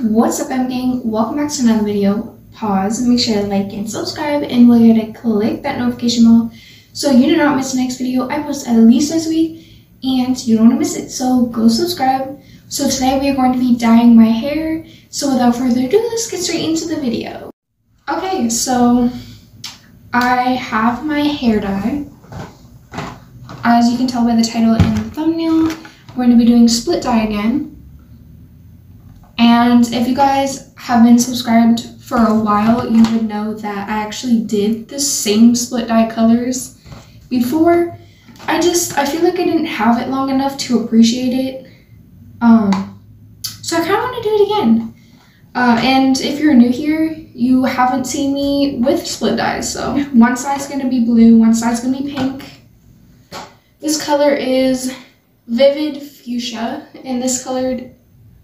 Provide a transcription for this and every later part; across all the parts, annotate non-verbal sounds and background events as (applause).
What's up, M gang? Welcome back to another video. Pause make sure to like and subscribe, and while you're to click that notification bell so you do not miss the next video. I post at least twice a week, and you don't want to miss it. So go subscribe. So today we are going to be dyeing my hair. So without further ado, let's get straight into the video. Okay, so I have my hair dye. As you can tell by the title and the thumbnail, we're going to be doing split dye again. And if you guys have been subscribed for a while, you would know that I actually did the same split dye colors before. I just, I feel like I didn't have it long enough to appreciate it. Um, so I kind of want to do it again. Uh, and if you're new here, you haven't seen me with split dyes. So one side's going to be blue, one side's going to be pink. This color is Vivid Fuchsia, and this colored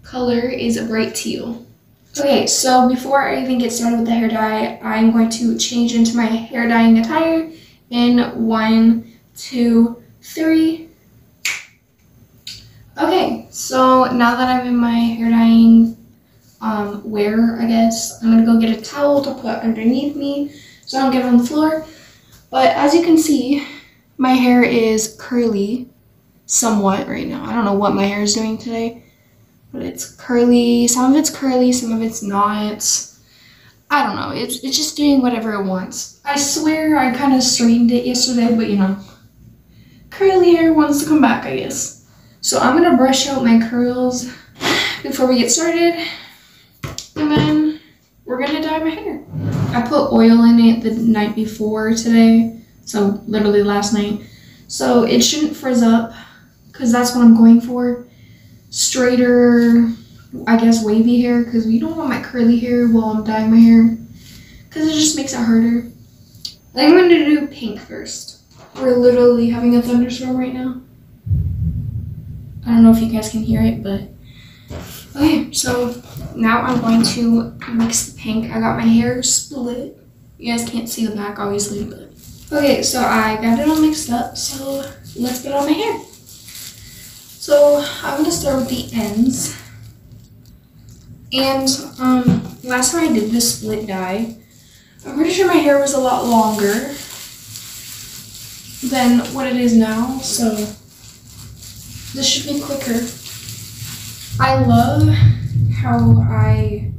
color is a bright teal. Okay, so before I even get started with the hair dye, I'm going to change into my hair dyeing attire in one, two, three. Okay, so now that I'm in my hair dyeing um, wear, I guess, I'm gonna go get a towel to put underneath me so I don't get it on the floor. But as you can see, my hair is curly somewhat right now. I don't know what my hair is doing today but it's curly. Some of it's curly, some of it's not. I don't know. It's, it's just doing whatever it wants. I swear I kind of straightened it yesterday, but you know, curly hair wants to come back, I guess. So I'm going to brush out my curls before we get started. And then we're going to dye my hair. I put oil in it the night before today. So literally last night. So it shouldn't frizz up because that's what I'm going for straighter, I guess, wavy hair because we don't want my curly hair while I'm dyeing my hair because it just makes it harder. I'm going to do pink first. We're literally having a thunderstorm right now. I don't know if you guys can hear it, but okay. So now I'm going to mix the pink. I got my hair split. You guys can't see the back, obviously, but okay. So I got it all mixed up. So let's get on my hair. So I'm gonna start with the ends. And um, last time I did this split dye, I'm pretty sure my hair was a lot longer than what it is now, so this should be quicker. I love how I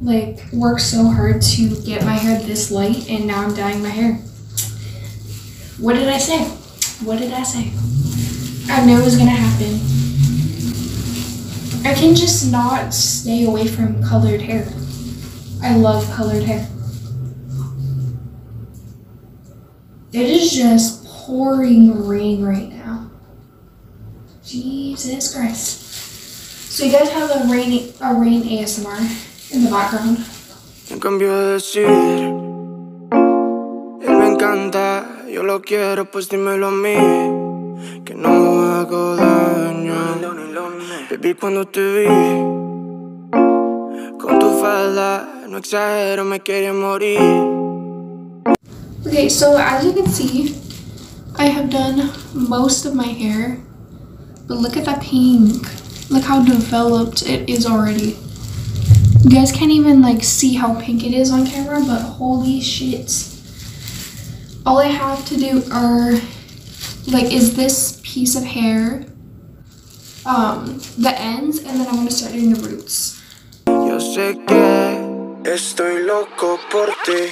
like work so hard to get my hair this light and now I'm dyeing my hair. What did I say? What did I say? I knew it was gonna happen. I can just not stay away from colored hair. I love colored hair. It is just pouring rain right now. Jesus Christ. So you guys have a rain, a rain ASMR in the background. Yo lo quiero, pues dímelo a mí. Que no hago daño. Baby, cuando te vi con tu falda, no exagero, me quiere morir. Okay, so as you can see, I have done most of my hair, but look at that pink. Look how developed it is already. You guys can't even like see how pink it is on camera, but holy shit. All I have to do are like is this piece of hair um the ends and then I'm gonna start doing the roots. Yo sé que estoy loco por ti.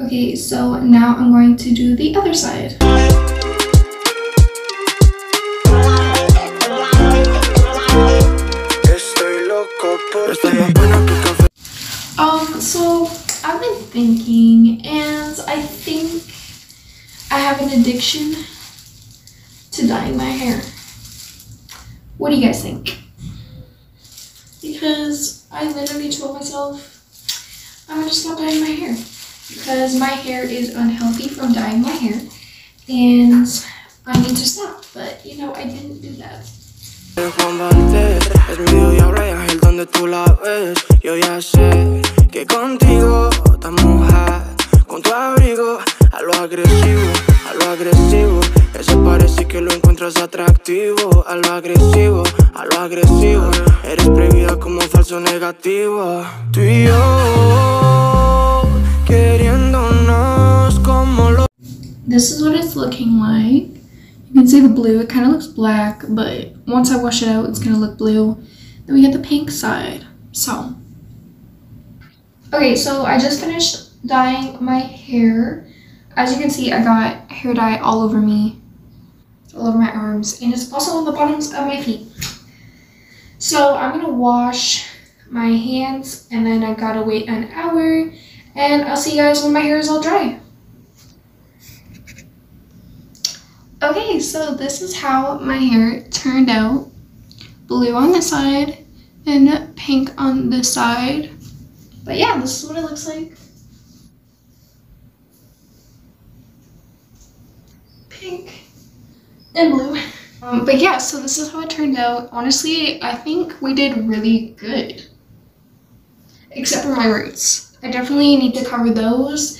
Okay, so now I'm going to do the other side. Thinking, and I think I have an addiction to dyeing my hair. What do you guys think? Because I literally told myself I'm gonna stop dyeing my hair because my hair is unhealthy from dyeing my hair and I need to stop, but you know, I didn't do that. Es Ángel donde tú la ves Yo ya sé que contigo mojada, con tu abrigo, a lo agresivo, a lo agresivo. Parece que lo encuentras atractivo, a lo agresivo, a lo agresivo. Eres prohibida como falso negativo. Tú y yo, queriéndonos como lo. This is what it's looking like. You can see the blue, it kind of looks black, but once I wash it out, it's gonna look blue. Then we get the pink side. So, okay, so I just finished dyeing my hair. As you can see, I got hair dye all over me, all over my arms, and it's also on the bottoms of my feet. So I'm gonna wash my hands and then I gotta wait an hour and I'll see you guys when my hair is all dry. Okay, so this is how my hair turned out. Blue on this side and pink on this side. But yeah, this is what it looks like. Pink and blue. Um, but yeah, so this is how it turned out. Honestly, I think we did really good. Except for my roots. I definitely need to cover those.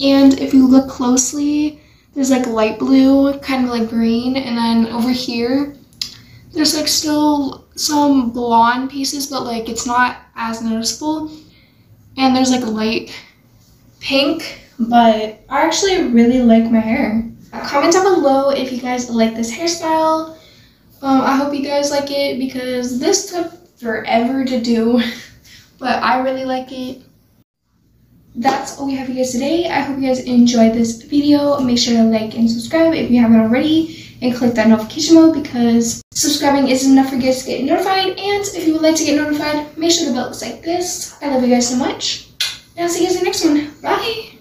And if you look closely, there's like light blue, kind of like green, and then over here, there's like still some blonde pieces, but like it's not as noticeable. And there's like a light pink, but I actually really like my hair. Comment down below if you guys like this hairstyle. Um, I hope you guys like it because this took forever to do, (laughs) but I really like it that's all we have for you guys today. I hope you guys enjoyed this video. Make sure to like and subscribe if you haven't already and click that notification bell because subscribing isn't enough for you guys to get notified. And if you would like to get notified, make sure the bell looks like this. I love you guys so much. And I'll see you guys in the next one. Bye!